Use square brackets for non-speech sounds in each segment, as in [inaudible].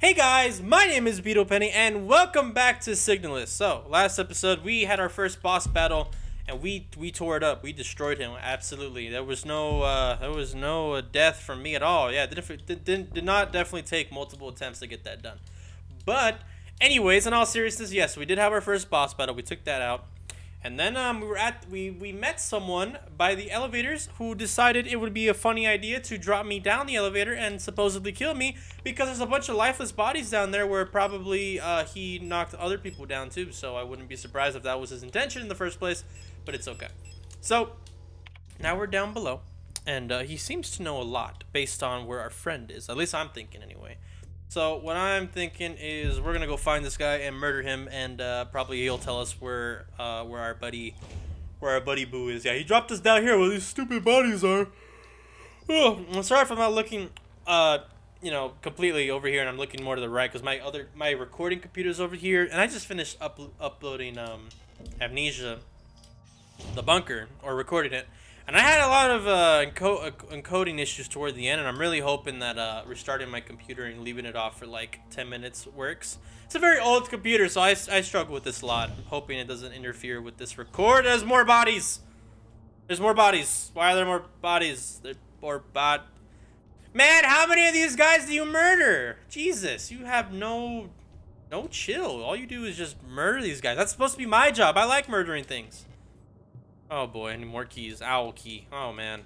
Hey guys, my name is Beetle Penny, and welcome back to Signalis. So, last episode we had our first boss battle, and we we tore it up. We destroyed him absolutely. There was no uh, there was no uh, death from me at all. Yeah, did, did, did, did not definitely take multiple attempts to get that done. But, anyways, in all seriousness, yes, we did have our first boss battle. We took that out. And then um, we were at we we met someone by the elevators who decided it would be a funny idea to drop me down the elevator and supposedly kill me because there's a bunch of lifeless bodies down there where probably uh, he knocked other people down too. So I wouldn't be surprised if that was his intention in the first place. But it's okay. So now we're down below, and uh, he seems to know a lot based on where our friend is. At least I'm thinking anyway. So what I'm thinking is we're gonna go find this guy and murder him, and uh, probably he'll tell us where uh, where our buddy where our buddy Boo is. Yeah, he dropped us down here where these stupid bodies are. Oh, I'm sorry if I'm not looking, uh, you know, completely over here, and I'm looking more to the right because my other my recording computer's over here, and I just finished up uploading um, Amnesia, the bunker, or recording it. And I had a lot of uh, enco uh, encoding issues toward the end, and I'm really hoping that uh, restarting my computer and leaving it off for like 10 minutes works. It's a very old computer, so I, I struggle with this a lot. I'm hoping it doesn't interfere with this record. There's more bodies! There's more bodies. Why are there more bodies? There's more bot... Man, how many of these guys do you murder? Jesus, you have no... No chill. All you do is just murder these guys. That's supposed to be my job. I like murdering things. Oh boy, any more keys. Owl key. Oh man.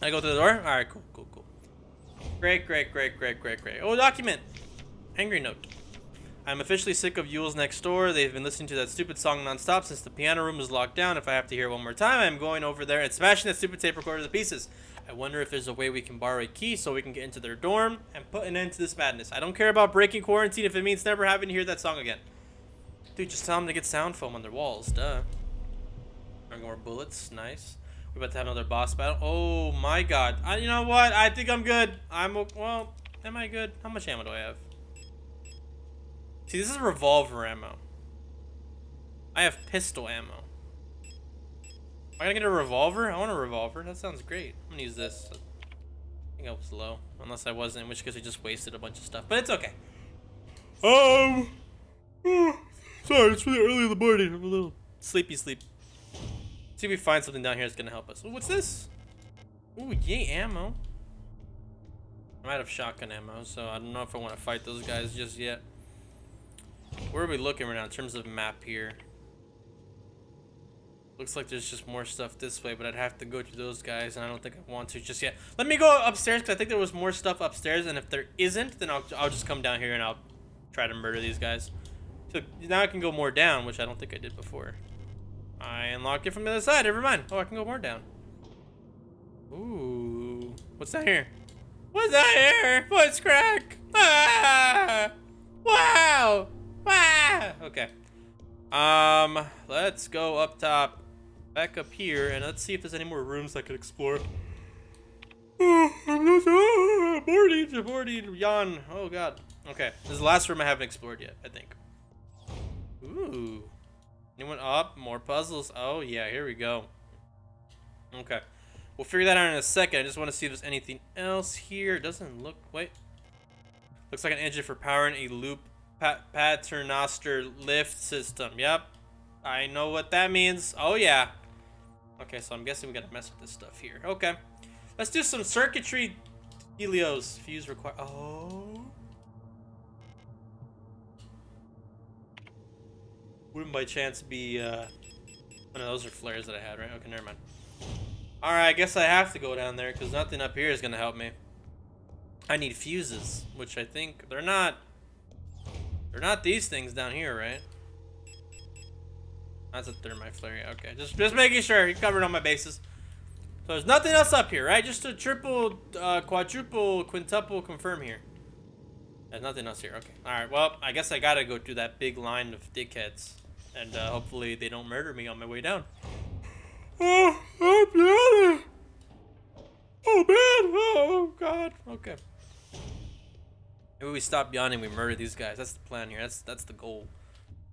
I go through the door? Alright, cool, cool, cool. Great, great, great, great, great, great. Oh, document. Angry note. I'm officially sick of Yule's next door. They've been listening to that stupid song nonstop since the piano room is locked down. If I have to hear it one more time, I'm going over there and smashing that stupid tape recorder to pieces. I wonder if there's a way we can borrow a key so we can get into their dorm and put an end to this madness. I don't care about breaking quarantine if it means never having to hear that song again. Dude, just tell them to get sound foam on their walls, duh. More bullets, nice. We're about to have another boss battle. Oh my god. I, you know what? I think I'm good. I'm, well, am I good? How much ammo do I have? See, this is revolver ammo. I have pistol ammo. Am I gonna get a revolver? I want a revolver. That sounds great. I'm gonna use this. I think I was low. Unless I wasn't, in which case I just wasted a bunch of stuff. But it's okay. Um. [sighs] sorry, it's really early in the morning. I'm a little sleepy sleep. See if we find something down here that's gonna help us. Ooh, what's this? Ooh, yay, ammo. I'm out of shotgun ammo, so I don't know if I want to fight those guys just yet. Where are we looking right now in terms of map here? Looks like there's just more stuff this way, but I'd have to go to those guys, and I don't think I want to just yet. Let me go upstairs, because I think there was more stuff upstairs, and if there isn't, then I'll, I'll just come down here and I'll try to murder these guys. So now I can go more down, which I don't think I did before. I unlocked it from the other side. Never mind. Oh, I can go more down. Ooh. What's that here? What's that here? What's crack? Ah! Wow! Wow! Okay. Um, let's go up top, back up here, and let's see if there's any more rooms I could explore. Oh, boarding, boarding, yawn. Oh god. Okay, this is the last room I haven't explored yet, I think. Ooh. Anyone up? More puzzles? Oh, yeah, here we go. Okay. We'll figure that out in a second. I just want to see if there's anything else here. It doesn't look... Wait. Looks like an engine for powering a loop pa paternoster lift system. Yep. I know what that means. Oh, yeah. Okay, so I'm guessing we gotta mess with this stuff here. Okay. Let's do some circuitry Helios. Fuse require... Oh... Wouldn't by chance be, uh... Oh, no, those are flares that I had, right? Okay, never mind. Alright, I guess I have to go down there, because nothing up here is going to help me. I need fuses, which I think... They're not... They're not these things down here, right? That's a thermite flare. Okay, just just making sure you covered all my bases. So there's nothing else up here, right? Just a triple, uh, quadruple, quintuple confirm here. There's nothing else here. Okay. Alright, well, I guess I gotta go through that big line of dickheads. And uh, hopefully they don't murder me on my way down. Oh, I'm yawning. Oh, man. Oh, God. Okay. Maybe we stop yawning, we murder these guys. That's the plan here. That's that's the goal.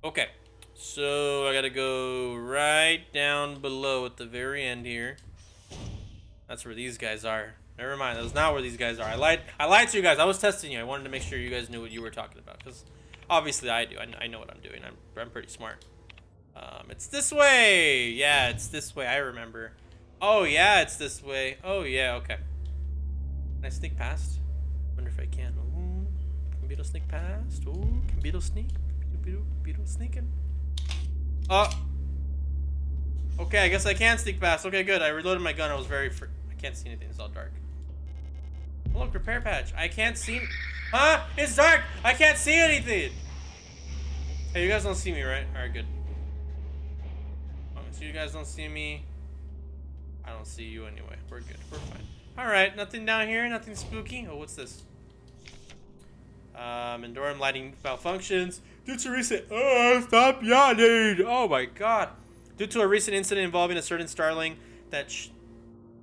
Okay. So I gotta go right down below at the very end here. That's where these guys are. Never mind. That's not where these guys are. I lied. I lied to you guys. I was testing you. I wanted to make sure you guys knew what you were talking about. Because obviously I do. I, I know what I'm doing. I'm, I'm pretty smart. Um, it's this way. Yeah, it's this way. I remember. Oh, yeah, it's this way. Oh, yeah, okay. Can I sneak past? wonder if I can. Ooh, can Beetle sneak past? Ooh, can Beetle sneak? Beetle, Beetle, Beetle sneaking? Oh. Okay, I guess I can sneak past. Okay, good. I reloaded my gun. I was very... I can't see anything. It's all dark. Oh, look, repair patch. I can't see... Huh? It's dark! I can't see anything! Hey, you guys don't see me, right? Alright, good. So you guys don't see me. I don't see you anyway. We're good. We're fine. Alright, nothing down here. Nothing spooky. Oh, what's this? Um, Endorum lighting malfunctions. Due to recent... Oh, stop yawning! Oh my god. Due to a recent incident involving a certain Starling that...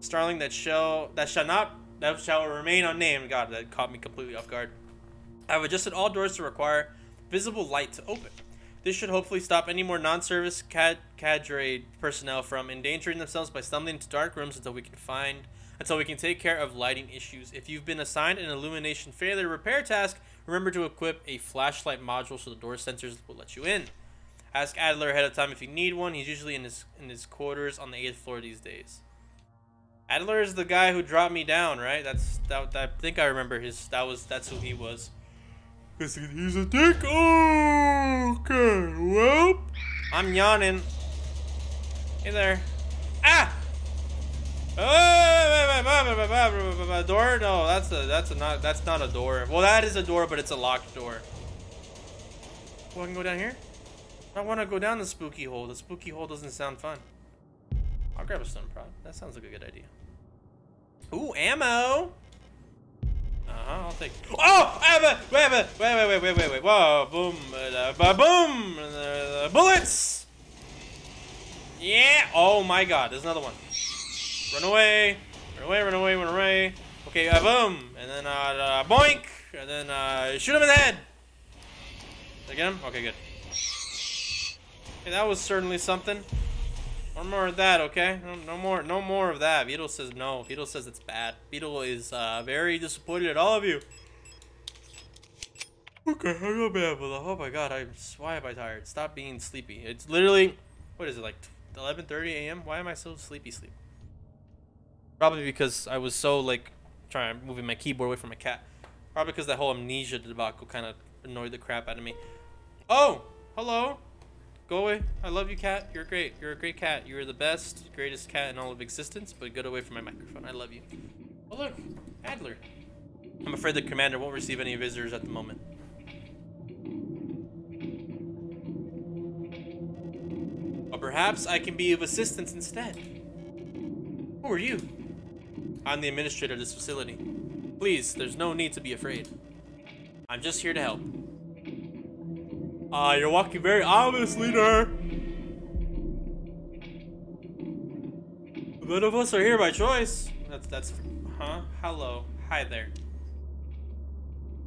Starling that shall... That shall not... That shall remain unnamed. God, that caught me completely off guard. I've adjusted all doors to require visible light to open. This should hopefully stop any more non-service cad cadre personnel from endangering themselves by stumbling into dark rooms until we can find until we can take care of lighting issues. If you've been assigned an illumination failure repair task, remember to equip a flashlight module so the door sensors will let you in. Ask Adler ahead of time if you need one. He's usually in his in his quarters on the eighth floor these days. Adler is the guy who dropped me down, right? That's that. I think I remember his. That was that's who he was. Cause he's a dick. Oh, okay. Well, I'm yawning. Hey there. Ah. Oh, door? No, that's a that's a not that's not a door. Well, that is a door, but it's a locked door. Well, I can go down here. I want to go down the spooky hole. The spooky hole doesn't sound fun. I'll grab a stun prod. That sounds like a good idea. Ooh, ammo. Uh-huh, I'll take... Oh! Wait, wait, wait, wait, wait, wait, wait, wait. Whoa, boom, uh, boom! Uh, bullets! Yeah! Oh my god, there's another one. Run away! Run away, run away, run away. Okay, uh, boom! And then, uh, uh, boink! And then, uh, shoot him in the head! Did I get him? Okay, good. Okay, that was certainly something. No more of that, okay? No, no, more, no more of that. Beetle says no. Beetle says it's bad. Beetle is uh, very disappointed at all of you. Okay, I go bad, but oh my god, I'm why am I tired? Stop being sleepy. It's literally, what is it like, 11:30 a.m. Why am I so sleepy? Sleep. Probably because I was so like trying to moving my keyboard away from my cat. Probably because that whole amnesia debacle kind of annoyed the crap out of me. Oh, hello. Go away. I love you, cat. You're great. You're a great cat. You're the best, greatest cat in all of existence, but get away from my microphone. I love you. Oh, look. Adler. I'm afraid the commander won't receive any visitors at the moment. But perhaps I can be of assistance instead. Who are you? I'm the administrator of this facility. Please, there's no need to be afraid. I'm just here to help. Uh, you're walking very ominously, leader. None of us are here by choice. That's that's huh? Hello. Hi there.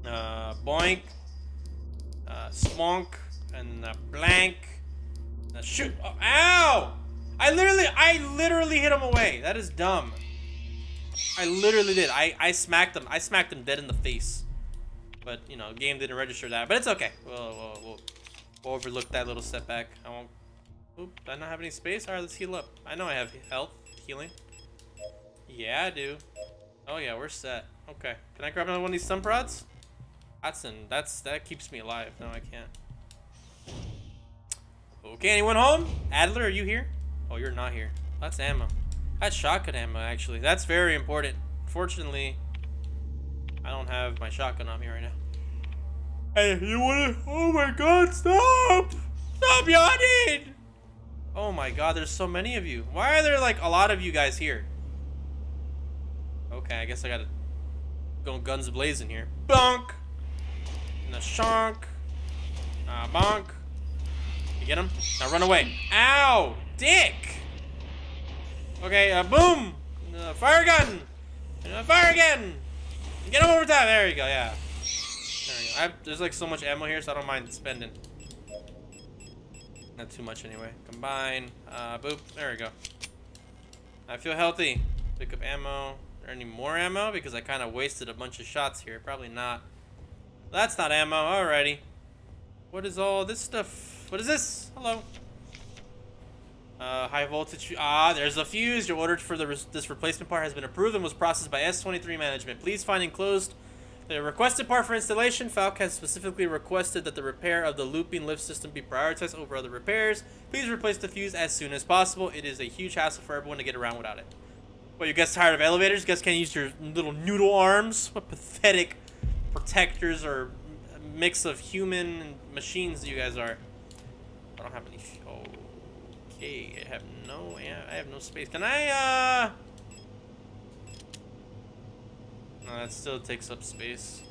Uh boink. Uh smunk and uh, blank. Shoot. Oh, ow! I literally I literally hit him away. That is dumb. I literally did. I I smacked him. I smacked him dead in the face. But, you know, game didn't register that. But it's okay. We'll, we'll, we'll, overlook that little setback. I won't... Oop, do I not have any space? Alright, let's heal up. I know I have health. Healing. Yeah, I do. Oh, yeah, we're set. Okay. Can I grab another one of these stun prods? That's an, that's that keeps me alive. No, I can't. Okay, anyone home? Adler, are you here? Oh, you're not here. That's ammo. That's shotgun ammo, actually. That's very important. Fortunately, I don't have my shotgun on me right now. Hey, you wanna? Oh my god, stop! Stop yawning! Oh my god, there's so many of you. Why are there like a lot of you guys here? Okay, I guess I gotta go guns blazing here. Bonk! And a shonk. Uh, bonk. You get him? Now run away. Ow! Dick! Okay, uh, boom! Uh, fire gun! Uh, fire again! Get him over time. There you go. Yeah. There you go. I, there's like so much ammo here, so I don't mind spending. Not too much anyway. Combine. Uh, boop. There we go. I feel healthy. Pick up ammo. there any more ammo? Because I kind of wasted a bunch of shots here. Probably not. That's not ammo. Alrighty. What is all this stuff? What is this? Hello. Uh, high voltage. Ah, there's a fuse. Your order for the res this replacement part has been approved and was processed by S23 management. Please find enclosed the requested part for installation. Falk has specifically requested that the repair of the looping lift system be prioritized over other repairs. Please replace the fuse as soon as possible. It is a huge hassle for everyone to get around without it. Well, you guys tired of elevators? You guys can't use your little noodle arms? What pathetic protectors or mix of human and machines you guys are. I don't have any Okay, I have no, I have no space. Can I, uh... No, that still takes up space.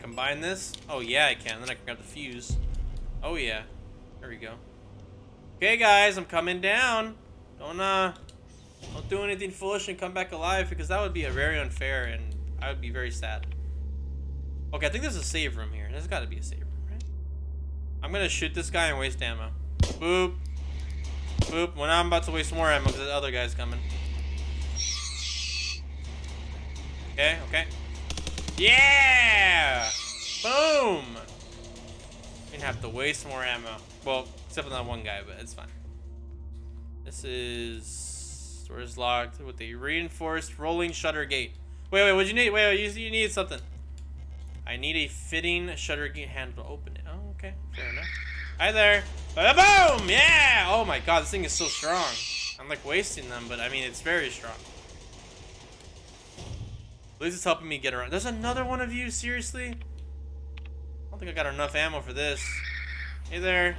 Combine this? Oh, yeah, I can. Then I can grab the fuse. Oh, yeah. There we go. Okay, guys, I'm coming down. Don't, uh... Don't do anything foolish and come back alive, because that would be a very unfair, and I would be very sad. Okay, I think there's a save room here. There's got to be a save room, right? I'm gonna shoot this guy and waste ammo. Boop. Boop. When I'm about to waste more ammo because the other guy's coming. Okay, okay. Yeah! Boom! Didn't have to waste more ammo. Well, except for that one guy, but it's fine. This is... Doors locked with a reinforced rolling shutter gate. Wait, wait, what you need? Wait, wait, you, you need something. I need a fitting shutter gate handle to open it. Oh, okay. Fair enough. Hi there. Boom! Yeah! Oh my god, this thing is so strong. I'm like wasting them, but I mean, it's very strong. At least it's helping me get around. There's another one of you? Seriously? I don't think I got enough ammo for this. Hey there.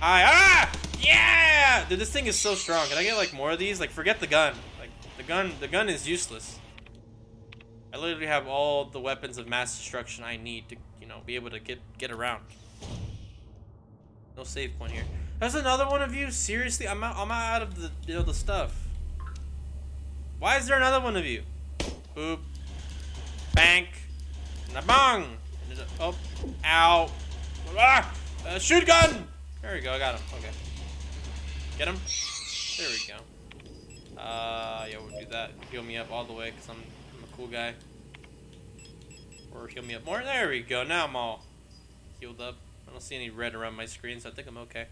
Hi. Ah! Yeah! Dude, this thing is so strong. Can I get like more of these? Like, forget the gun. Like, the gun, the gun is useless. I literally have all the weapons of mass destruction I need to, you know, be able to get get around. No save point here. There's another one of you? Seriously? I'm out, I'm out of the, you know, the stuff. Why is there another one of you? Boop. Bank. Nabong. Oh. Ow. Ah! Uh, shoot gun! There we go, I got him. Okay. Get him? There we go. Uh, yeah, we'll do that. Heal me up all the way, because I'm, I'm a cool guy. Or heal me up more. There we go. Now I'm all healed up. I don't see any red around my screen, so I think I'm okay.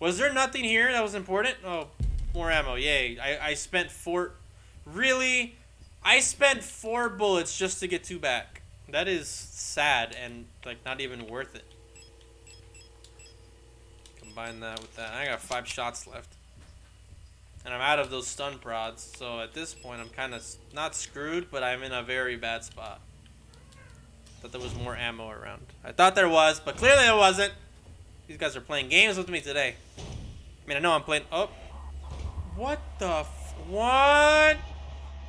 Was there nothing here that was important? Oh, more ammo. Yay. I, I spent four... Really? I spent four bullets just to get two back. That is sad and, like, not even worth it. Combine that with that. I got five shots left. And I'm out of those stun prods, so at this point I'm kind of not screwed, but I'm in a very bad spot. Thought there was more ammo around. I thought there was, but clearly there wasn't. These guys are playing games with me today. I mean, I know I'm playing... Oh. What the... what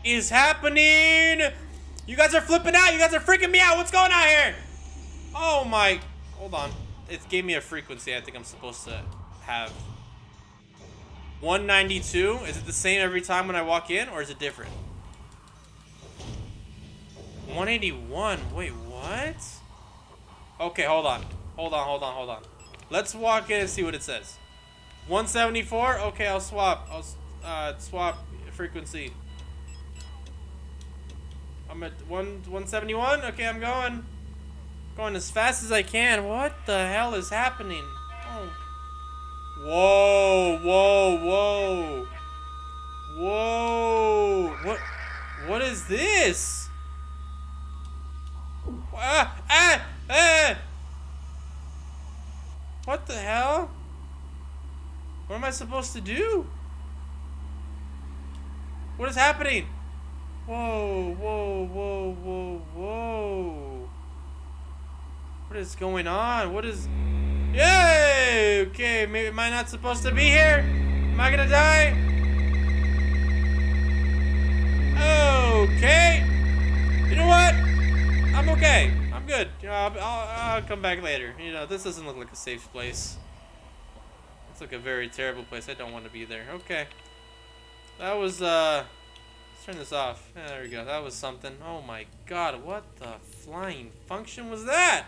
is happening? You guys are flipping out. You guys are freaking me out. What's going on here? Oh my... Hold on. It gave me a frequency I think I'm supposed to have. 192? Is it the same every time when I walk in, or is it different? 181. Wait, what? Okay, hold on. Hold on, hold on, hold on. Let's walk in and see what it says. 174? Okay, I'll swap. I'll uh, swap frequency. I'm at one 171. Okay, I'm going. Going as fast as I can. What the hell is happening? Oh. Whoa, whoa, whoa. Whoa. What what is this? Ah, ah, ah! What the hell? What am I supposed to do? What is happening? Whoa, whoa, whoa, whoa, whoa. What is going on? What is... Yay! Okay, maybe am I not supposed to be here? Am I gonna die? Okay. You know what? I'm okay. I'm good. I'll, I'll, I'll, come back later. You know, this doesn't look like a safe place. It's like a very terrible place. I don't want to be there. Okay. That was, uh... Let's turn this off. Yeah, there we go. That was something. Oh my god, what the flying function was that?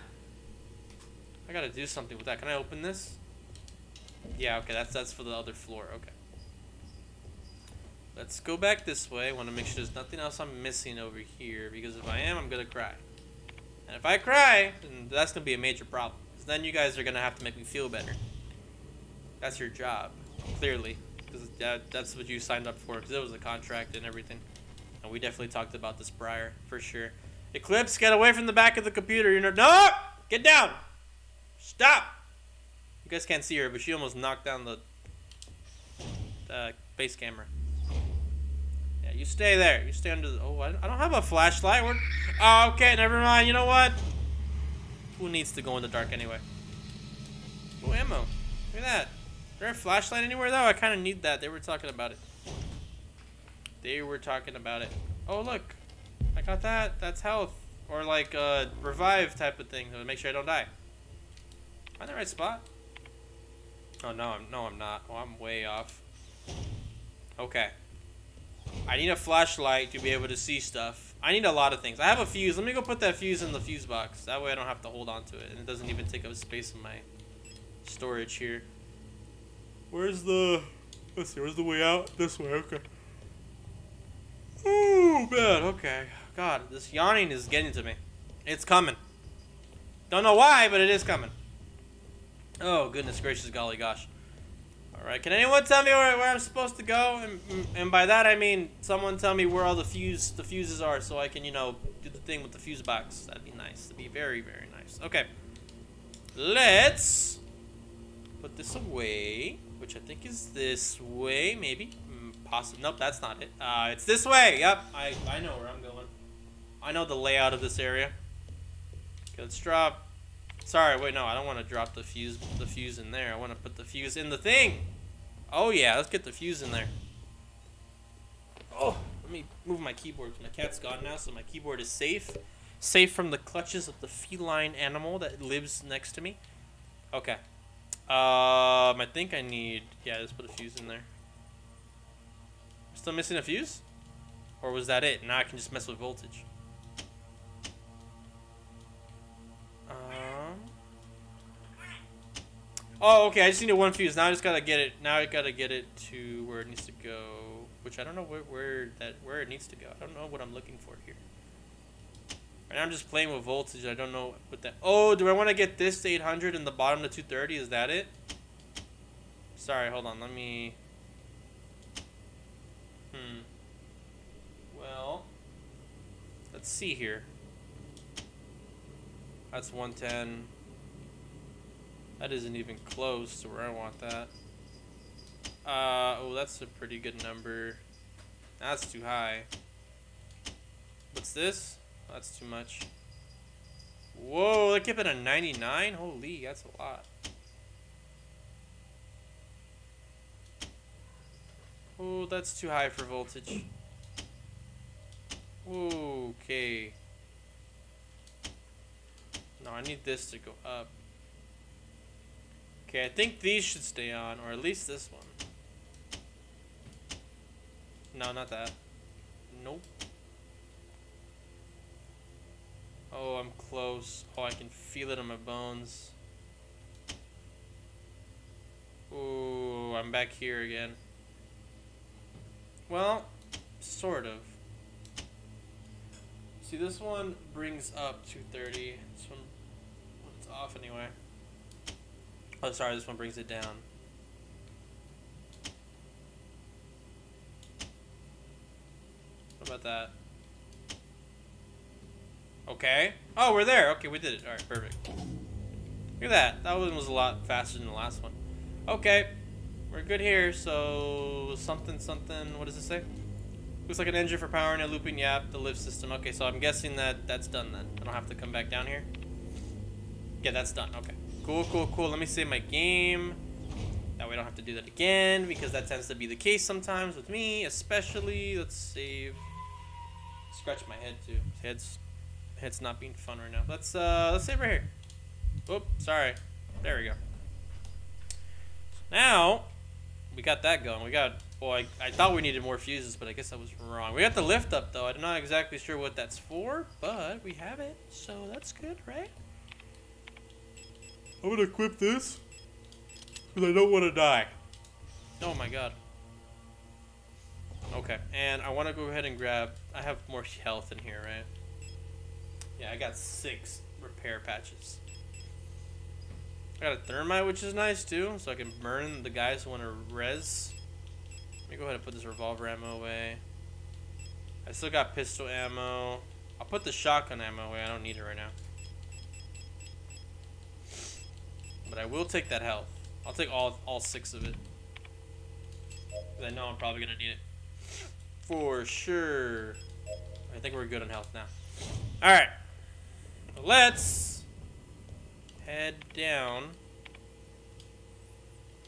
I gotta do something with that. Can I open this? Yeah, okay, that's that's for the other floor. Okay. let's go back this way. I want to make sure there's nothing else I'm missing over here because if I am, I'm gonna cry. And if I cry, then that's gonna be a major problem. Because then you guys are gonna have to make me feel better. That's your job, clearly, because that, that's what you signed up for. Because it was a contract and everything. And we definitely talked about this prior, for sure. Eclipse, get away from the back of the computer. You know, no, get down. Stop. You guys can't see her, but she almost knocked down the uh, base camera. You stay there. You stay under the. Oh, I don't have a flashlight. We're, oh, okay, never mind. You know what? Who needs to go in the dark anyway? Oh, ammo. Look at that. Is there a flashlight anywhere though? I kind of need that. They were talking about it. They were talking about it. Oh, look. I got that. That's health. Or like a uh, revive type of thing to make sure I don't die. Am I in the right spot? Oh, no, I'm, no, I'm not. Oh, I'm way off. Okay. I need a flashlight to be able to see stuff. I need a lot of things. I have a fuse. Let me go put that fuse in the fuse box. That way I don't have to hold on to it. And it doesn't even take up space in my storage here. Where's the... Let's see, where's the way out? This way, okay. Oh, man, okay. God, this yawning is getting to me. It's coming. Don't know why, but it is coming. Oh, goodness gracious, golly gosh. Alright, can anyone tell me where, where I'm supposed to go? And, and by that I mean, someone tell me where all the fuse the fuses are so I can, you know, do the thing with the fuse box. That'd be nice. That'd be very, very nice. Okay. Let's put this away, which I think is this way, maybe. Mm, possibly. Nope, that's not it. Uh, it's this way. Yep, I, I know where I'm going. I know the layout of this area. Okay, let's drop Sorry, wait, no, I don't want to drop the fuse the fuse in there. I want to put the fuse in the thing. Oh, yeah, let's get the fuse in there. Oh, let me move my keyboard. My cat's gone now, so my keyboard is safe. Safe from the clutches of the feline animal that lives next to me. Okay. Um, I think I need... Yeah, let's put a fuse in there. Still missing a fuse? Or was that it? Now I can just mess with voltage. Oh, okay. I just need one fuse. Now I just gotta get it. Now I gotta get it to where it needs to go. Which I don't know where, where that where it needs to go. I don't know what I'm looking for here. Right now I'm just playing with voltage. I don't know what that. Oh, do I want to get this to 800 and the bottom to 230? Is that it? Sorry, hold on. Let me. Hmm. Well, let's see here. That's 110. That isn't even close to where I want that. Uh, oh, that's a pretty good number. That's too high. What's this? That's too much. Whoa, they kept it a 99? Holy, that's a lot. Oh, that's too high for voltage. Okay. No, I need this to go up. Okay, I think these should stay on, or at least this one. No, not that. Nope. Oh, I'm close. Oh, I can feel it in my bones. Ooh, I'm back here again. Well, sort of. See, this one brings up 230. This one, it's off anyway. Oh, sorry, this one brings it down. What about that? Okay. Oh, we're there. Okay, we did it. Alright, perfect. Look at that. That one was a lot faster than the last one. Okay. We're good here, so something, something, what does it say? Looks like an engine for powering a looping yap, the lift system. Okay, so I'm guessing that that's done then. I don't have to come back down here. Yeah, that's done. Okay. Cool, cool, cool. Let me save my game. That way I don't have to do that again, because that tends to be the case sometimes with me, especially. Let's save. Scratch my head, too. Head's, head's not being fun right now. Let's, uh, let's save right here. Oop, sorry. There we go. Now, we got that going. We got, well, I, I thought we needed more fuses, but I guess I was wrong. We got the lift up, though. I'm not exactly sure what that's for, but we have it, so that's good, right? I'm gonna equip this because I don't want to die. Oh my god. Okay, and I want to go ahead and grab. I have more health in here, right? Yeah, I got six repair patches. I got a thermite, which is nice too, so I can burn the guys who want to res. Let me go ahead and put this revolver ammo away. I still got pistol ammo. I'll put the shotgun ammo away. I don't need it right now. But I will take that health. I'll take all all six of it. Because I know I'm probably gonna need it. For sure. I think we're good on health now. Alright. Let's head down.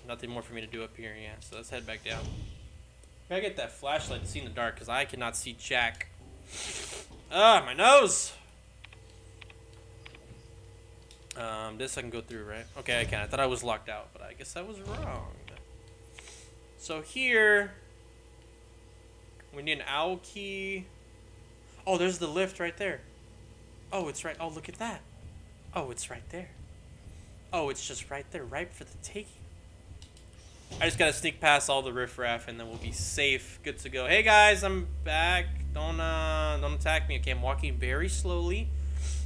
Nothing more for me to do up here, yeah. So let's head back down. Gotta get that flashlight to see in the dark, because I cannot see Jack. Ah, my nose! Um, this I can go through, right? Okay, I can. I thought I was locked out, but I guess I was wrong. So here, we need an owl key. Oh, there's the lift right there. Oh, it's right. Oh, look at that. Oh, it's right there. Oh, it's just right there, ripe for the taking. I just gotta sneak past all the riffraff and then we'll be safe, good to go. Hey guys, I'm back. Don't uh, don't attack me. Okay, I'm walking very slowly.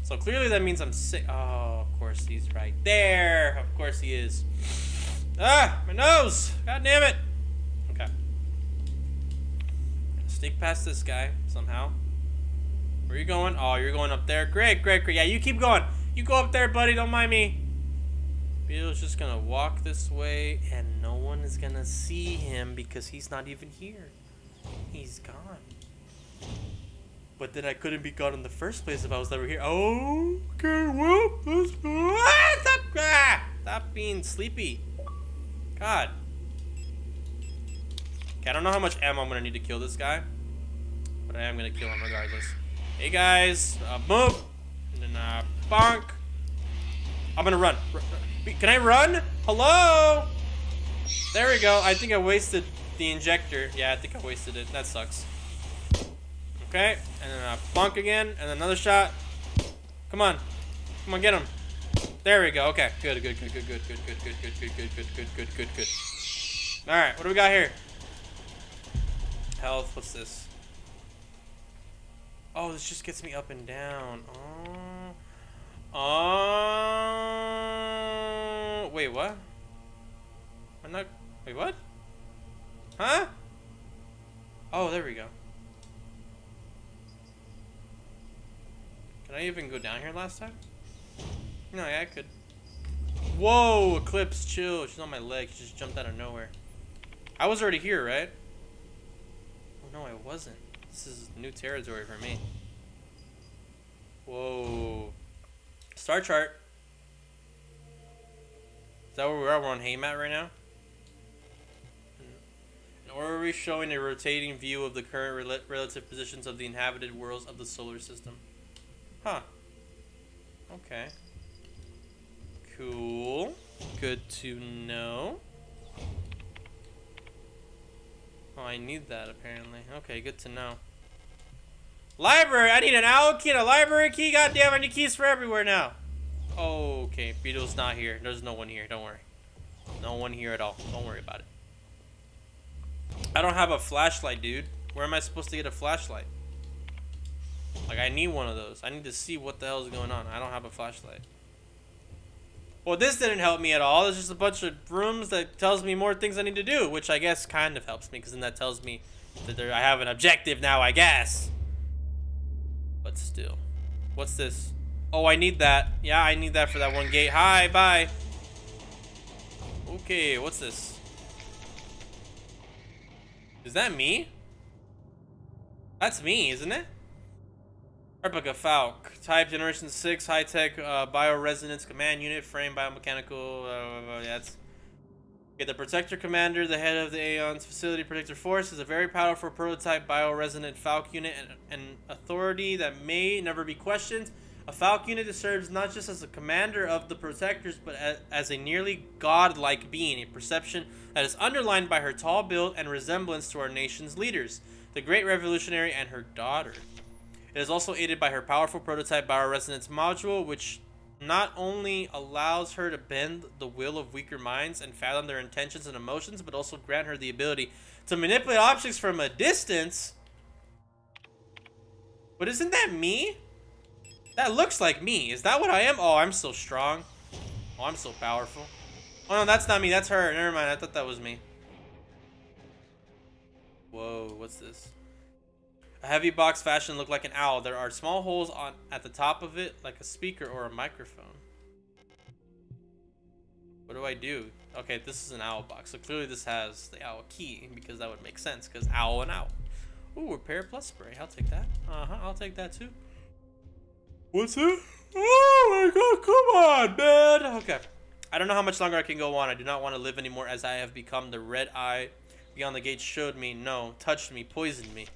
So clearly that means I'm sick. Oh, of course he's right there. Of course he is. Ah, my nose. God damn it. Okay. Sneak past this guy somehow. Where are you going? Oh, you're going up there. Great, great, great. Yeah, you keep going. You go up there, buddy. Don't mind me. Beetle's just gonna walk this way, and no one is gonna see him because he's not even here. He's gone. But then I couldn't be gone in the first place if I was never here. Oh, okay, well, let's ah, stop, ah, stop being sleepy. God. Okay, I don't know how much ammo I'm gonna need to kill this guy, but I am gonna kill him regardless. Hey guys, uh, move, and then uh, bonk. I'm gonna run. Can I run? Hello? There we go. I think I wasted the injector. Yeah, I think I wasted it. That sucks. Okay, and then a bonk again, and another shot. Come on. Come on, get him. There we go. Okay, good, good, good, good, good, good, good, good, good, good, good, good, good, good, good, good. All right, what do we got here? Health. What's this? Oh, this just gets me up and down. Oh. Oh. Wait, what? I'm not. Wait, what? Huh? Oh, there we go. Can I even go down here last time? No, yeah, I could. Whoa, Eclipse, chill. She's on my leg. She just jumped out of nowhere. I was already here, right? Oh, no, I wasn't. This is new territory for me. Whoa. Star chart. Is that where we are? We're on Heimat right now? Or are we showing a rotating view of the current rel relative positions of the inhabited worlds of the solar system? Huh. Okay. Cool. Good to know. Oh, I need that apparently. Okay, good to know. Library! I need an owl key and a library key. God damn, I need keys for everywhere now. Okay, Beetle's not here. There's no one here. Don't worry. No one here at all. Don't worry about it. I don't have a flashlight, dude. Where am I supposed to get a flashlight? Like, I need one of those. I need to see what the hell is going on. I don't have a flashlight. Well, this didn't help me at all. It's just a bunch of rooms that tells me more things I need to do, which I guess kind of helps me, because then that tells me that there, I have an objective now, I guess. But still. What's this? Oh, I need that. Yeah, I need that for that one gate. Hi, bye. Okay, what's this? Is that me? That's me, isn't it? Replica Falk. Type Generation 6 high tech uh, bioresonance command unit. Frame biomechanical. Uh, yeah, it's. Okay, the Protector Commander, the head of the Aeon's Facility Protector Force, is a very powerful prototype bioresonant Falk unit and an authority that may never be questioned. A Falk unit serves not just as a commander of the Protectors, but as, as a nearly godlike being, a perception that is underlined by her tall build and resemblance to our nation's leaders, the Great Revolutionary and her daughter. It is also aided by her powerful prototype bioresonance module, which not only allows her to bend the will of weaker minds and fathom their intentions and emotions, but also grant her the ability to manipulate objects from a distance. But isn't that me? That looks like me. Is that what I am? Oh, I'm so strong. Oh, I'm so powerful. Oh, no, that's not me. That's her. Never mind. I thought that was me. Whoa, what's this? A heavy box fashion look like an owl. There are small holes on at the top of it, like a speaker or a microphone. What do I do? Okay, this is an owl box. So clearly this has the owl key because that would make sense because owl and owl. Ooh, repair plus spray. I'll take that. Uh-huh, I'll take that too. What's it? Oh my god, come on, man. Okay. I don't know how much longer I can go on. I do not want to live anymore as I have become the red eye beyond the gate showed me, no, touched me, poisoned me.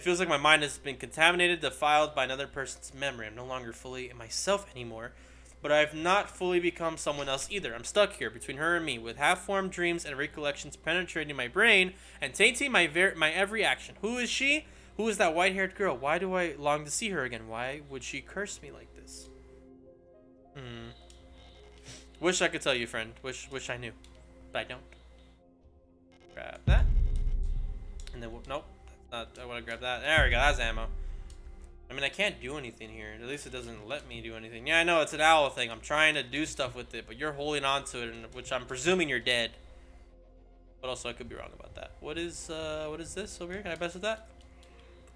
It feels like my mind has been contaminated, defiled by another person's memory. I'm no longer fully myself anymore, but I have not fully become someone else either. I'm stuck here between her and me, with half-formed dreams and recollections penetrating my brain and tainting my ver- my every action. Who is she? Who is that white-haired girl? Why do I long to see her again? Why would she curse me like this? Hmm. Wish I could tell you, friend. Wish wish I knew, but I don't. Grab that, and then nope. Not, I want to grab that. There we go. That's ammo. I mean, I can't do anything here. At least it doesn't let me do anything. Yeah, I know it's an owl thing. I'm trying to do stuff with it, but you're holding on to it, which I'm presuming you're dead. But also, I could be wrong about that. What is, uh, what is this over here? Can I mess with that?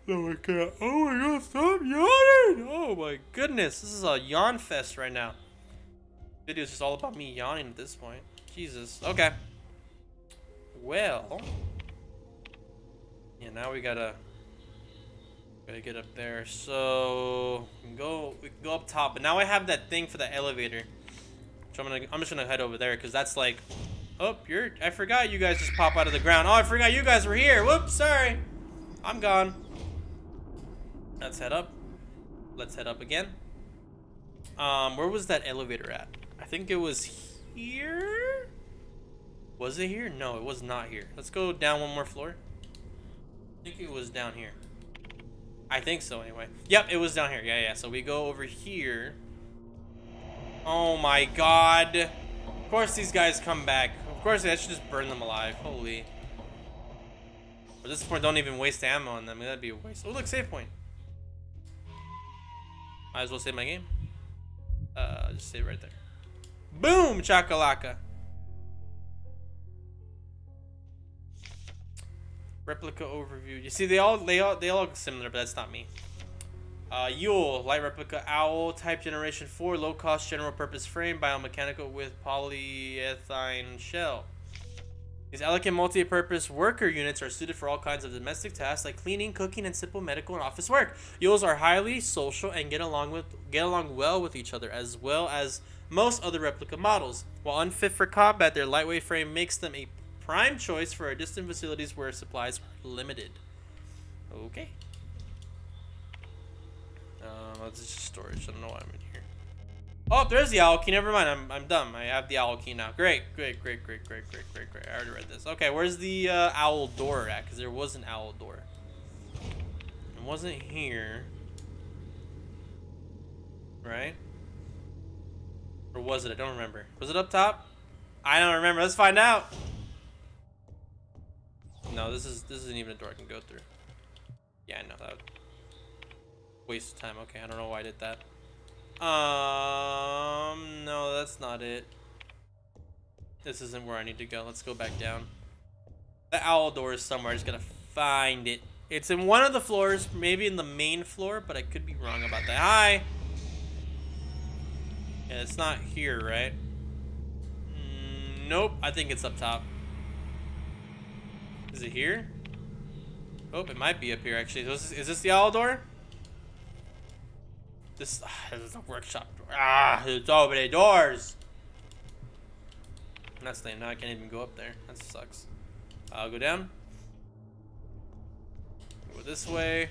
No, I can't. Oh my god, stop yawning! Oh my goodness, this is a yawn fest right now. Video is just all about me yawning at this point. Jesus. Okay. Well. Yeah, now we gotta gotta get up there. So we can go we can go up top, but now I have that thing for the elevator. So I'm gonna I'm just gonna head over there because that's like Oh, you're I forgot you guys just pop out of the ground. Oh I forgot you guys were here. Whoops, sorry. I'm gone. Let's head up. Let's head up again. Um, where was that elevator at? I think it was here? Was it here? No, it was not here. Let's go down one more floor. I think it was down here. I think so anyway. Yep, it was down here. Yeah, yeah. So we go over here. Oh my god. Of course these guys come back. Of course I should just burn them alive. Holy. At this point, don't even waste ammo on them. That'd be a waste. Oh, look, save point. Might as well save my game. Uh, just save right there. Boom, chakalaka. Replica overview. You see, they all they all they all look similar, but that's not me. Uh, Yule, light replica owl, type generation 4, low cost general purpose frame, biomechanical with polyethylene shell. These elegant multi-purpose worker units are suited for all kinds of domestic tasks like cleaning, cooking, and simple medical and office work. Yules are highly social and get along with get along well with each other, as well as most other replica models. While unfit for combat, their lightweight frame makes them a prime choice for our distant facilities where supplies are limited. Okay. Um, uh, this is just storage. I don't know why I'm in here. Oh, there's the owl key. Never mind. I'm, I'm dumb. I have the owl key now. Great, great, great, great, great, great, great, great. I already read this. Okay, where's the uh, owl door at? Because there was an owl door. It wasn't here. Right? Or was it? I don't remember. Was it up top? I don't remember. Let's find out. No, this is this isn't even a door I can go through. Yeah, I know that. Waste of time. Okay, I don't know why I did that. Um, no, that's not it. This isn't where I need to go. Let's go back down. The owl door is somewhere. I just gotta find it. It's in one of the floors, maybe in the main floor, but I could be wrong about that. Hi! Yeah, it's not here, right? Mm, nope, I think it's up top. Is it here? Oh, it might be up here, actually. Is this, is this the owl door? This, ah, this is a workshop door. Ah, it's many doors. That's lame. Now I can't even go up there. That sucks. I'll go down. Go this way.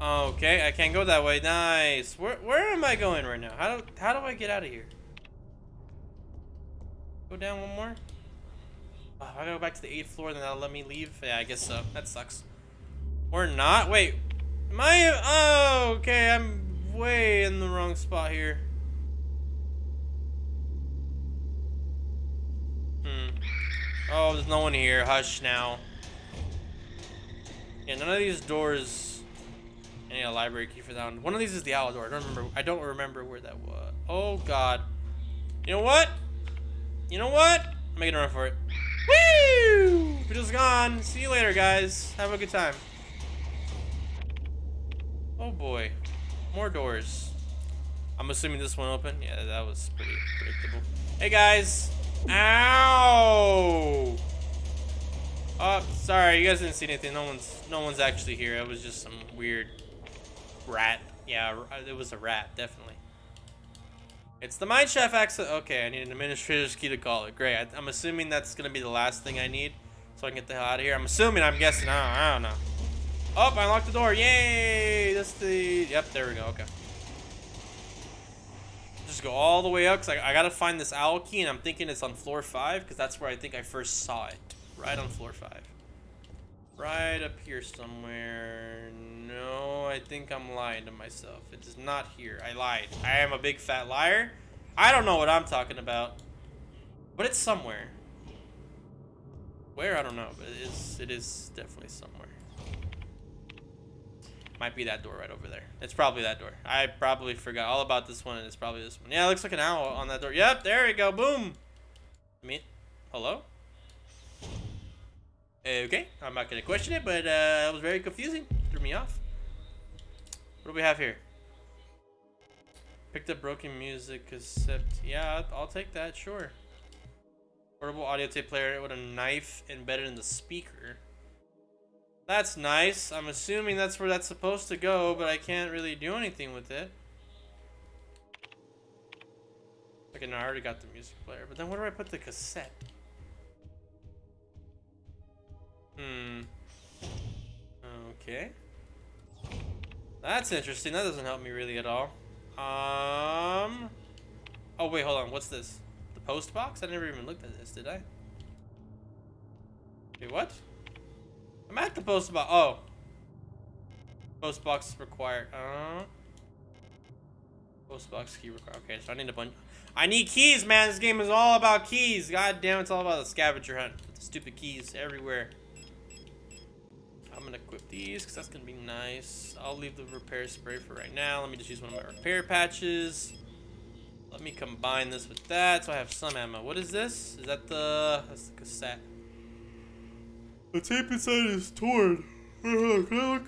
Okay, I can't go that way. Nice. Where where am I going right now? How do how do I get out of here? Go down one more. Oh, I go back to the eighth floor, then that'll let me leave. Yeah, I guess so. That sucks. Or not. Wait, am I? Oh, okay. I'm way in the wrong spot here. Hmm. Oh, there's no one here. Hush now. Yeah, none of these doors. I need a library key for that one. One of these is the owl door. I don't remember. I don't remember where that was. Oh God. You know what? You know what? I'm making a run for it. Woo! Video's gone. See you later, guys. Have a good time. Oh boy. More doors. I'm assuming this one open. Yeah, that was pretty predictable. Hey guys. Ow! Oh, sorry, you guys didn't see anything. No one's no one's actually here. It was just some weird rat. Yeah, it was a rat, definitely. It's the Mineshaft access. Okay, I need an administrator's key to call it. Great. I, am assuming that's gonna be the last thing I need, so I can get the hell out of here. I'm assuming. I'm guessing. I don't, I don't know. Oh, I unlocked the door. Yay! That's the. Yep, there we go. Okay. Just go all the way up, cause I, I gotta find this owl key, and I'm thinking it's on floor five, because that's where I think I first saw it. Right on floor five. Right up here somewhere. No, I think I'm lying to myself. It is not here. I lied. I am a big fat liar. I don't know what I'm talking about. But it's somewhere. Where? I don't know. But it is, it is definitely somewhere. Might be that door right over there. It's probably that door. I probably forgot all about this one, and it's probably this one. Yeah, it looks like an owl on that door. Yep, there we go. Boom. I mean, hello? Okay, I'm not to question it, but uh, it was very confusing. Threw me off. What do we have here? Picked up broken music cassette. Yeah, I'll take that, sure. Portable audio tape player with a knife embedded in the speaker. That's nice. I'm assuming that's where that's supposed to go, but I can't really do anything with it. Okay, no, I already got the music player. But then where do I put the cassette? Hmm. Okay. That's interesting. That doesn't help me really at all. Um. Oh, wait, hold on. What's this? The post box? I never even looked at this, did I? Okay, what? I'm at the post box. Oh. Post box is required. Uh. Post box key required. Okay, so I need a bunch. I need keys, man. This game is all about keys. God damn, it's all about the scavenger hunt. With the stupid keys everywhere. Gonna equip these because that's gonna be nice. I'll leave the repair spray for right now. Let me just use one of my repair patches. Let me combine this with that so I have some ammo. What is this? Is that the... That's the cassette. The tape inside is torn. Can I look?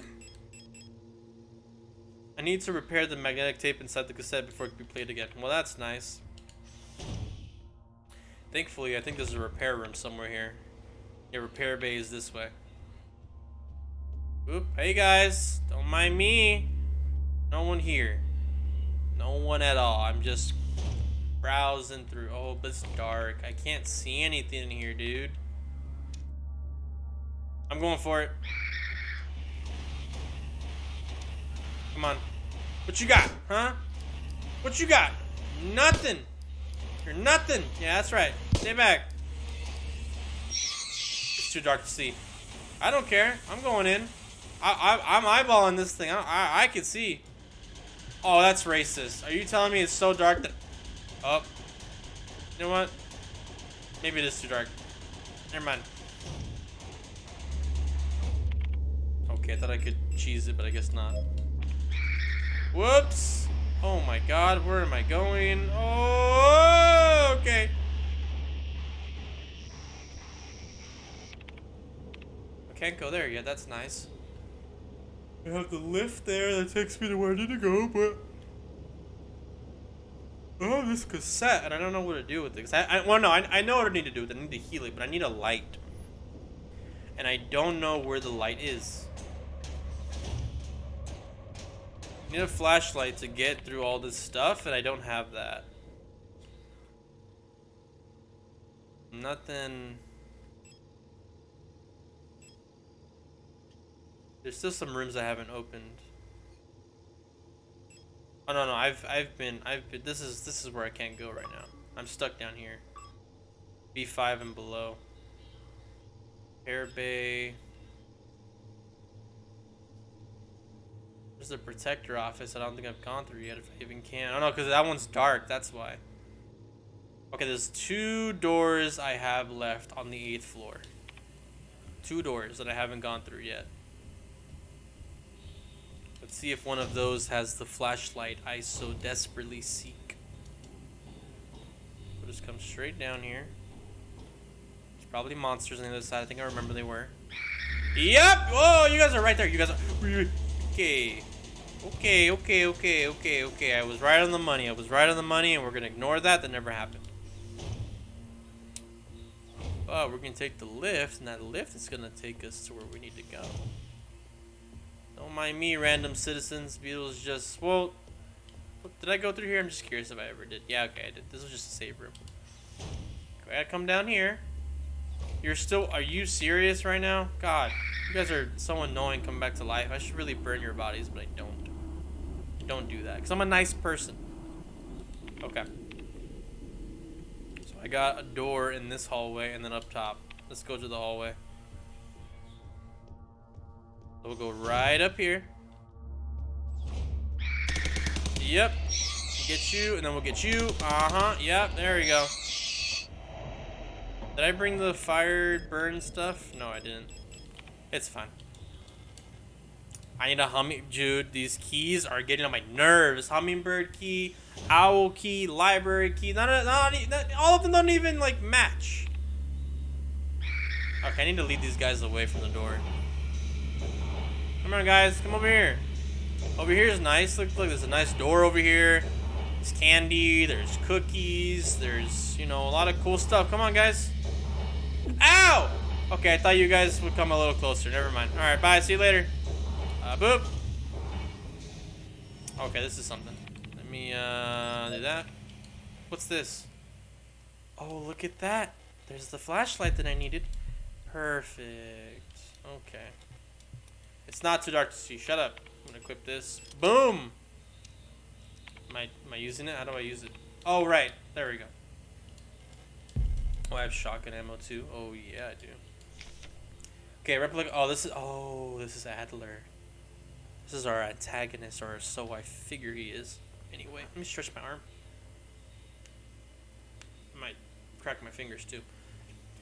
I need to repair the magnetic tape inside the cassette before it can be played again. Well, that's nice. Thankfully, I think there's a repair room somewhere here. Yeah, repair bay is this way. Oop, hey guys, don't mind me. No one here. No one at all. I'm just browsing through. Oh, but it's dark. I can't see anything in here, dude. I'm going for it. Come on. What you got, huh? What you got? Nothing. You're nothing. Yeah, that's right. Stay back. It's too dark to see. I don't care. I'm going in. I, I, am eyeballing this thing. I, I, I can see. Oh, that's racist. Are you telling me it's so dark that... Oh. You know what? Maybe it is too dark. Never mind. Okay, I thought I could cheese it, but I guess not. Whoops! Oh my god, where am I going? Oh, okay. I can't go there yet, that's nice. I have the lift there that takes me to where I need to go, but oh, this cassette, and I don't know what to do with it. I, I, well, no, I, I know what I need to do with it. I need to heal it, but I need a light, and I don't know where the light is. I need a flashlight to get through all this stuff, and I don't have that. Nothing. There's still some rooms I haven't opened. Oh no no, I've I've been I've been this is this is where I can't go right now. I'm stuck down here. B5 and below. Air Bay. There's the Protektor office I don't think I've gone through yet if I even can. Oh, don't know because that one's dark, that's why. Okay, there's two doors I have left on the eighth floor. Two doors that I haven't gone through yet. Let's see if one of those has the flashlight I so desperately seek. We'll just come straight down here. There's probably monsters on the other side. I think I remember they were. Yep! Oh, you guys are right there. You guys are... Okay. Okay, okay, okay, okay, okay. I was right on the money. I was right on the money, and we're going to ignore that. That never happened. But we're going to take the lift, and that lift is going to take us to where we need to go. Don't mind me, random citizens. Beetle's just... Well, did I go through here? I'm just curious if I ever did. Yeah, okay, I did. This was just a save room. I come down here. You're still... Are you serious right now? God, you guys are so annoying coming back to life. I should really burn your bodies, but I don't. Don't do that, because I'm a nice person. Okay. So I got a door in this hallway and then up top. Let's go to the hallway. We'll go right up here. Yep. Get you, and then we'll get you. Uh-huh. Yep, there we go. Did I bring the fire burn stuff? No, I didn't. It's fine. I need a humming, Jude. These keys are getting on my nerves. Hummingbird key, owl key, library key. Of, not, not, all of them don't even like match. Okay, I need to lead these guys away from the door. Come on, guys. Come over here. Over here is nice. Look, look. There's a nice door over here. There's candy. There's cookies. There's, you know, a lot of cool stuff. Come on, guys. Ow! Okay, I thought you guys would come a little closer. Never mind. All right, bye. See you later. Uh, boop. Okay, this is something. Let me uh, do that. What's this? Oh, look at that. There's the flashlight that I needed. Perfect. Okay. It's not too dark to see. Shut up. I'm gonna equip this. Boom! Am I, am I using it? How do I use it? Oh, right. There we go. Oh, I have shotgun ammo too. Oh, yeah, I do. Okay, replica. Oh, this is. Oh, this is Adler. This is our antagonist, or so I figure he is. Anyway, let me stretch my arm. I might crack my fingers too.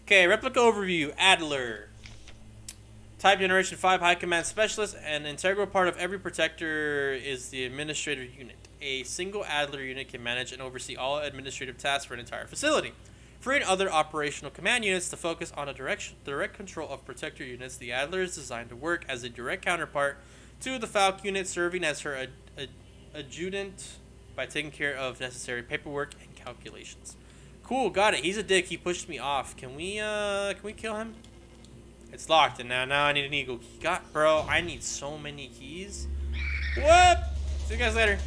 Okay, replica overview. Adler. Type Generation 5 High Command Specialist. An integral part of every Protektor is the administrator unit. A single Adler unit can manage and oversee all administrative tasks for an entire facility. Freeing other operational command units to focus on a direct, direct control of Protektor units, the Adler is designed to work as a direct counterpart to the Falk unit, serving as her ad, ad, adjutant by taking care of necessary paperwork and calculations. Cool, got it. He's a dick. He pushed me off. Can we, uh, can we kill him? It's locked, and now, now I need an eagle key. God, bro, I need so many keys. What? See you guys later.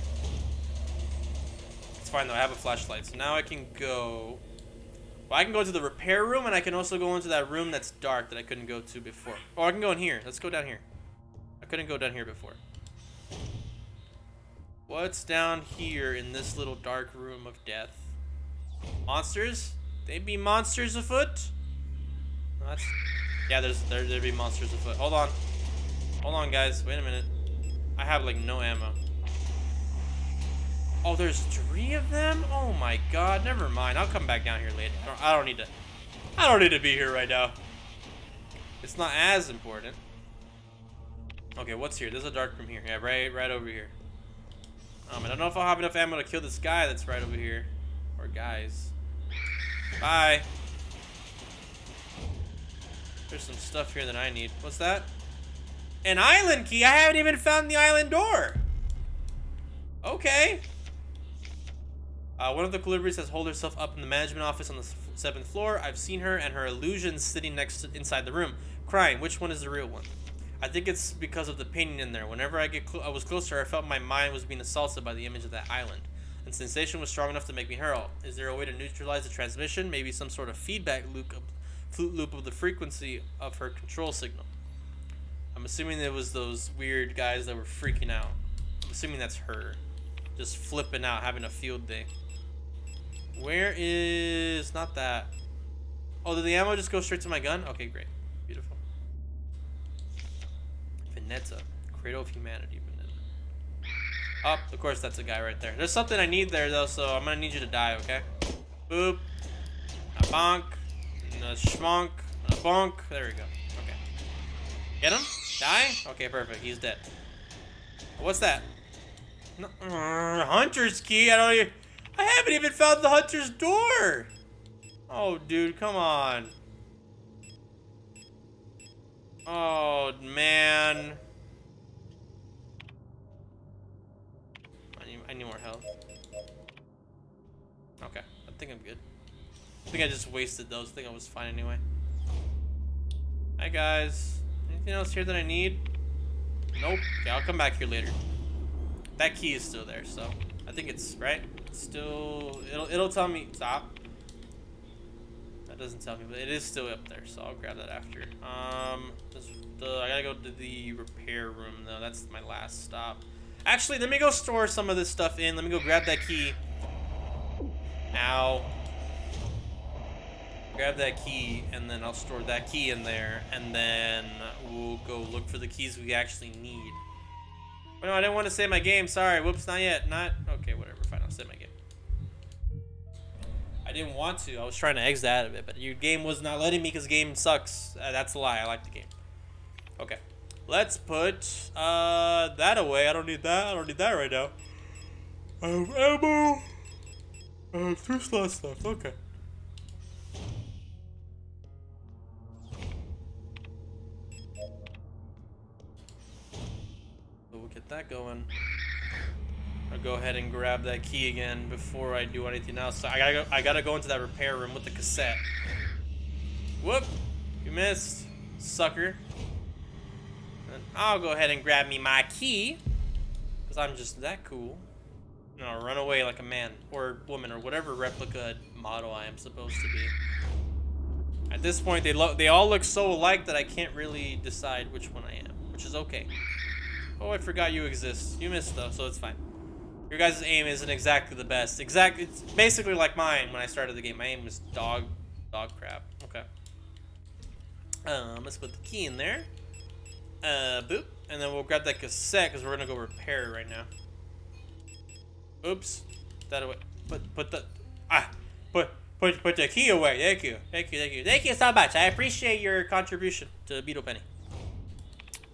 It's fine, though. I have a flashlight, so now I can go... Well, I can go to the repair room, and I can also go into that room that's dark that I couldn't go to before. Or I can go in here. Let's go down here I couldn't go down here before. What's down here in this little dark room of death? Monsters? They be monsters afoot? That's, yeah, there's there there be monsters afoot. Hold on, hold on, guys. Wait a minute. I have like no ammo. Oh, there's three of them. Oh my God. Never mind. I'll come back down here later. I don't, I don't need to. I don't need to be here right now. It's not as important. Okay, what's here? There's a dark room here. Yeah, right, right over here. Um, I don't know if I'll have enough ammo to kill this guy that's right over here. Or guys. Bye. There's some stuff here that I need. What's that? An island key? I haven't even found the island door. Okay. Uh, one of the Kolibris has holed herself up in the management office on the seventh floor. I've seen her and her illusions sitting next to, inside the room, crying. Which one is the real one? I think it's because of the painting in there. Whenever I get I was closer, I felt my mind was being assaulted by the image of that island. And sensation was strong enough to make me hurl. Is there a way to neutralize the transmission? Maybe some sort of feedback loop, flute loop of the frequency of her control signal. I'm assuming it was those weird guys that were freaking out. I'm assuming that's her. Just flipping out, having a field day. Where is... Not that. Oh, did the ammo just go straight to my gun? Okay, great. Beautiful. Vineta. Cradle of Humanity, Vineta. Oh, of course, that's a guy right there. There's something I need there, though, so I'm gonna need you to die, okay? Boop. Bonk. A schmonk. A bonk. There we go. Okay. Get him? Die? Okay, perfect. He's dead. What's that? Uh, hunter's key? I don't even... I haven't even found the hunter's door! Oh, dude, come on. Oh, man. I need, I need more health. Okay, I think I'm good. I think I just wasted those. I think I was fine anyway. Hi, guys. Anything else here that I need? Nope. Okay, I'll come back here later. That key is still there, so I think it's right. It's still, it'll it'll tell me stop. That doesn't tell me, but it is still up there, so I'll grab that after. Um, the I gotta go to the repair room though. That's my last stop. Actually, let me go store some of this stuff in. Let me go grab that key. Ow. Grab that key, and then I'll store that key in there, and then we'll go look for the keys we actually need. Oh, no, I didn't want to save my game. Sorry. Whoops, not yet. Not... Okay, whatever. Fine, I'll save my game. I didn't want to. I was trying to exit out of it, but your game was not letting me because game sucks. Uh, that's a lie. I like the game. Okay. Let's put uh, that away. I don't need that. I don't need that right now. I have ammo. I have two slots left. Okay. That going. I'll go ahead and grab that key again before I do anything else. So I gotta go. I gotta go into that repair room with the cassette. Whoop! You missed, sucker. And I'll go ahead and grab me my key, cause I'm just that cool. And I'll run away like a man or woman or whatever replica model I am supposed to be. At this point, they. They all look so alike that I can't really decide which one I am, which is okay. Oh, I forgot you exist. You missed though, so it's fine. Your guys' aim isn't exactly the best. Exact. It's basically like mine when I started the game. My aim was dog, dog crap. Okay. Um, let's put the key in there. Uh, boop, and then we'll grab that cassette because we're gonna go repair right now. Oops, that away. Put put the ah put put put the key away. Thank you, thank you, thank you, thank you so much. I appreciate your contribution to Beetlepenny.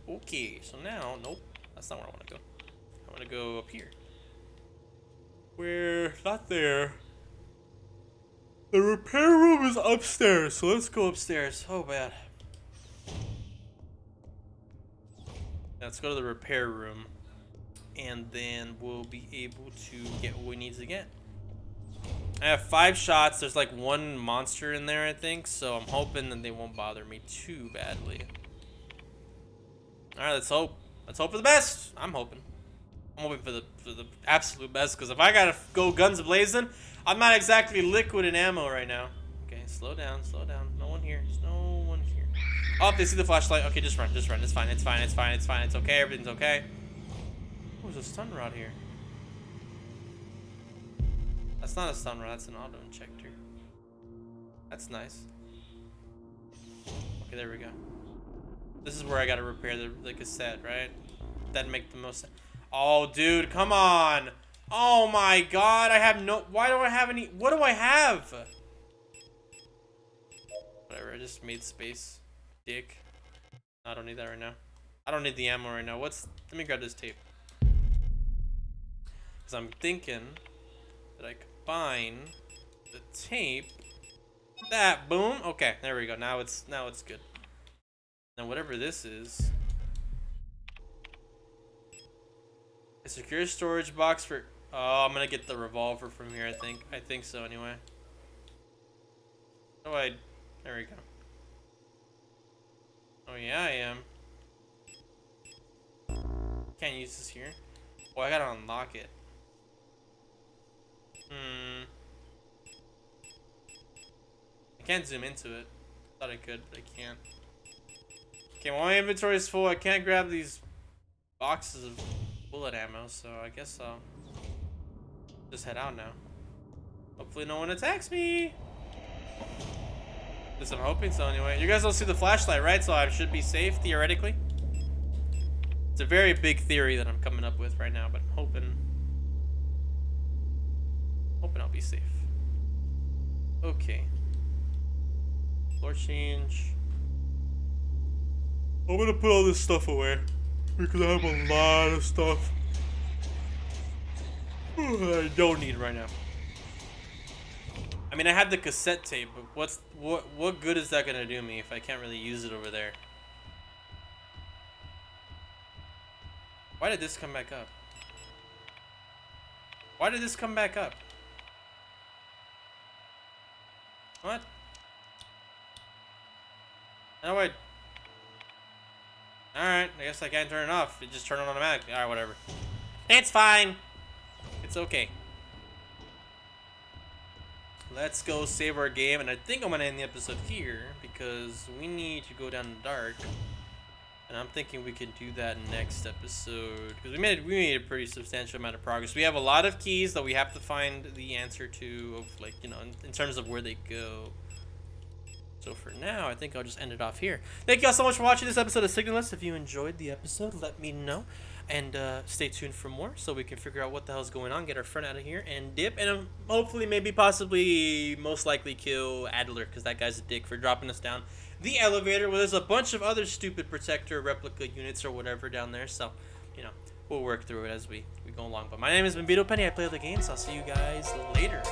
Okay, so now nope. That's not where I want to go. I want to go up here. We're not there. The repair room is upstairs, so let's go upstairs. Oh, bad. Let's go to the repair room, and then we'll be able to get what we need to get. I have five shots. There's like one monster in there, I think, so I'm hoping that they won't bother me too badly. Alright, let's hope. Let's hope for the best. I'm hoping. I'm hoping for the for the absolute best because if I gotta go guns blazing, I'm not exactly liquid in ammo right now. Okay, slow down, slow down. No one here. There's no one here. Oh, they see the flashlight. Okay, just run, just run. It's fine. It's fine. It's fine. It's fine. It's okay. Everything's okay. Oh, there's a stun rod here. That's not a stun rod. That's an auto injector. That's nice. Okay, there we go. This is where I gotta repair the, the cassette, right? That'd make the most sense. Oh, dude, come on. Oh my god, I have no... Why do I have any... What do I have? Whatever, I just made space. Dick. I don't need that right now. I don't need the ammo right now. What's... Let me grab this tape. Because I'm thinking that I combine the tape... That, boom. Okay, there we go. Now it's now it's good. Now whatever this is. A secure storage box for... Oh, I'm gonna get the revolver from here, I think. I think so, anyway. Oh, I... There we go. Oh, yeah, I am. Can't use this here. Oh, I gotta unlock it. Hmm. I can't zoom into it. Thought I could, but I can't. Okay, well, my inventory is full. I can't grab these boxes of bullet ammo, so I guess I'll just head out now. Hopefully no one attacks me. Least I'm hoping so anyway. You guys don't see the flashlight, right? So I should be safe, theoretically. It's a very big theory that I'm coming up with right now, but I'm hoping... Hoping I'll be safe. Okay. Floor change. I'm gonna put all this stuff away because I have a lot of stuff [sighs] I don't need right now. I mean, I have the cassette tape, but what's what what good is that gonna do me if I can't really use it over there? Why did this come back up? Why did this come back up? What? How I... Alright, I guess I can't turn it off. It just turned on automatically. Alright, whatever. It's fine. It's okay. Let's go save our game, and I think I'm gonna end the episode here because we need to go down the dark. And I'm thinking we can do that next episode because we made we made a pretty substantial amount of progress. We have a lot of keys that we have to find the answer to, of like you know, in, in terms of where they go. So for now, I think I'll just end it off here. Thank you all so much for watching this episode of Signalis. If you enjoyed the episode, let me know. And uh, stay tuned for more so we can figure out what the hell's going on, get our friend out of here, and dip, and um, hopefully, maybe, possibly, most likely kill Adler because that guy's a dick for dropping us down the elevator where there's a bunch of other stupid Protektor replica units or whatever down there. So, you know, we'll work through it as we, we go along. But my name is Beetlepenny. I play the games. I'll see you guys later.